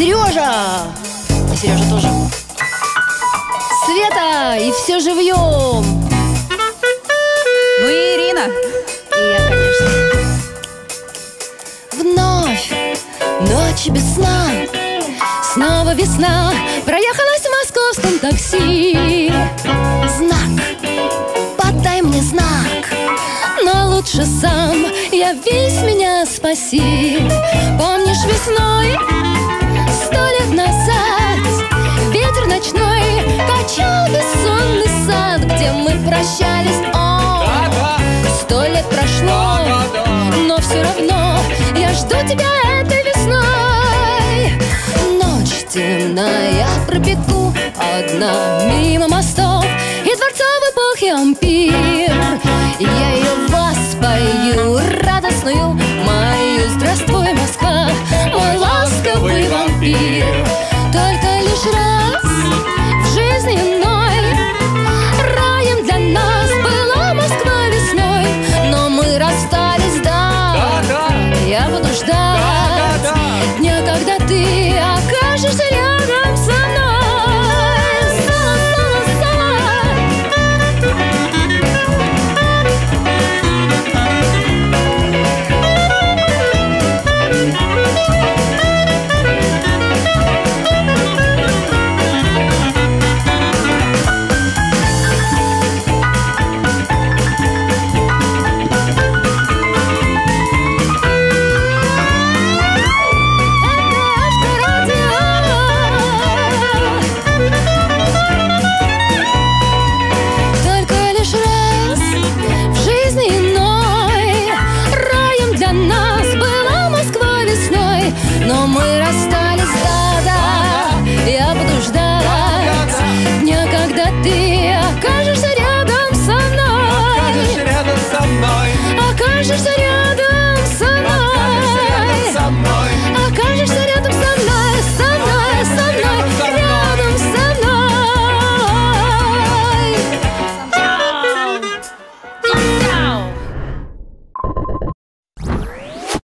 Сережа! И Сережа тоже. Света! И все живьем! Ну и Ирина. И я, конечно. Вновь ночь без сна Снова весна Проехалась в московском такси Знак Подай мне знак Но лучше сам Я весь меня спаси жду тебя этой весной. Ночь темная пробегу Одна мимо мостов. И дворцовой эпохи ампир Я ее воспою Радостную мою. Здравствуй, Москва Мой ласковый вампир Но мы расстались, да-да, я буду ждать Дня, когда ты окажешься рядом со мной. Окажешься рядом со мной. Окажешься рядом